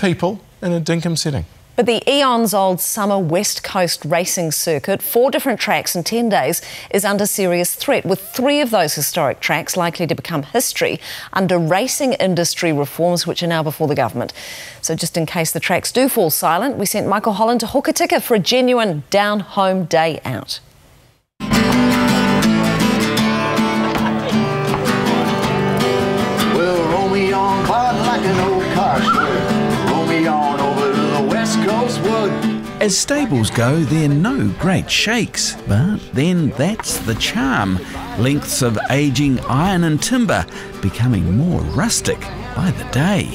people in a dinkum setting. But the eons old summer West Coast racing circuit, four different tracks in 10 days, is under serious threat, with three of those historic tracks likely to become history under racing industry reforms, which are now before the government. So, just in case the tracks do fall silent, we sent Michael Holland to Hokitika for a genuine down home day out. As stables go, they're no great shakes, but then that's the charm. Lengths of ageing iron and timber becoming more rustic by the day.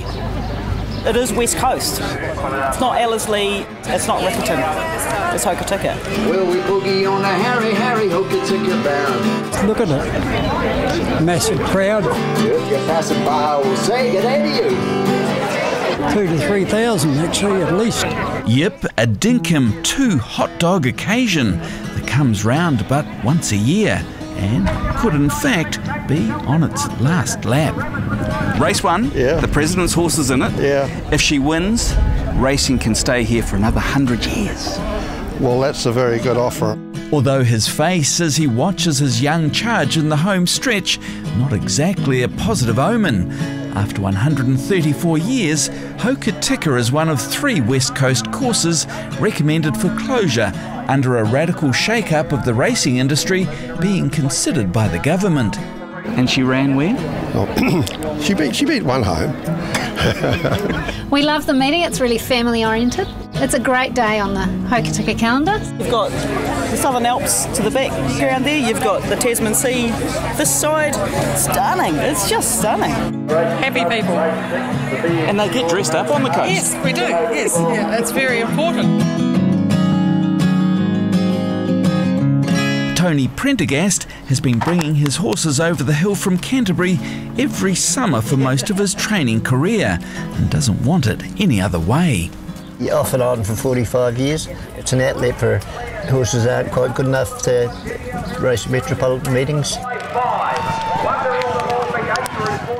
It is West Coast. It's not Ellerslie, it's not Riccarton, it's Hokitika. Well, we boogie on a Harry, Harry Hokitika bound. Look at it. Massive crowd. If you're passing by, we'll say good day to you two to three thousand actually at least. Yep, a dinkum two hot dog occasion that comes round but once a year and could in fact be on its last lap. Race one, yeah. the president's horse is in it. Yeah. If she wins, racing can stay here for another hundred years. Well, that's a very good offer. Although his face as he watches his young charge in the home stretch, not exactly a positive omen. After 134 years, Hokitika is one of three West Coast courses recommended for closure under a radical shake-up of the racing industry being considered by the government. And she ran where? Oh, she beat she beat one home. we love the meeting. It's really family oriented. It's a great day on the Hokitika calendar. You've got the Southern Alps to the back around there. You've got the Tasman Sea this side. Stunning. It's just stunning. Happy people. And they get dressed up on the coast. Yes, we do. Yes, yeah, it's very important. Tony Prendergast has been bringing his horses over the hill from Canterbury every summer for most of his training career and doesn't want it any other way. Off and on for 45 years. It's an outlet for horses that aren't quite good enough to race metropolitan meetings.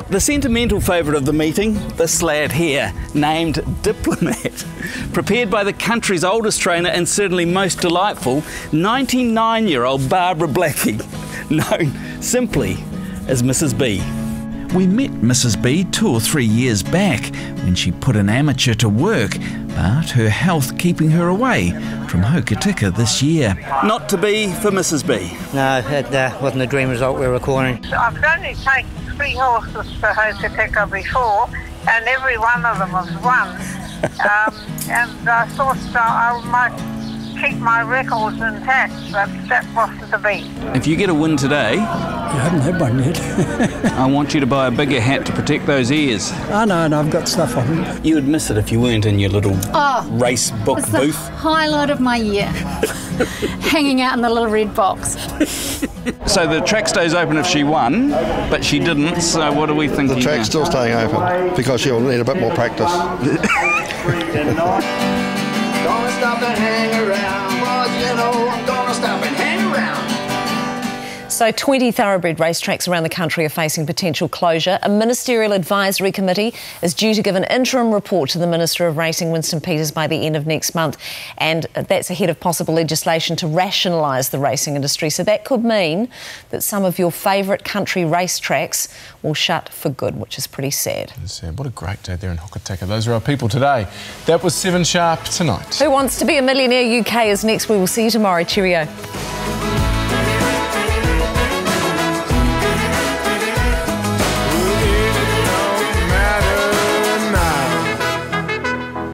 The sentimental favourite of the meeting, this lad here, named Diplomat, prepared by the country's oldest trainer and certainly most delightful, 99 year old Barbara Blackie, known simply as Mrs. B. We met Mrs. B two or three years back when she put an amateur to work, but her health keeping her away from Hokitika this year. Not to be for Mrs. B. No, it uh, wasn't a dream result we were recording. I've only taken three horses to Hokitika before, and every one of them was won. um, and I thought uh, I might keep my records intact, but that wasn't to be. If you get a win today, I haven't had one yet. I want you to buy a bigger hat to protect those ears. I know, and I've got stuff on. You would miss it if you weren't in your little oh, race book it's booth. The highlight of my year, hanging out in the little red box. so the track stays open if she won, but she didn't. So what do we think? The track's still staying open because she'll need a bit more practice. Don't stop and hang around, boys, you know I'm So, 20 thoroughbred racetracks around the country are facing potential closure. A ministerial advisory committee is due to give an interim report to the Minister of Racing, Winston Peters, by the end of next month. And that's ahead of possible legislation to rationalise the racing industry. So, that could mean that some of your favourite country racetracks will shut for good, which is pretty sad. sad. What a great day there in Hokitika. Those are our people today. That was 7 Sharp tonight. Who Wants to Be a Millionaire UK is next. We will see you tomorrow. Cheerio.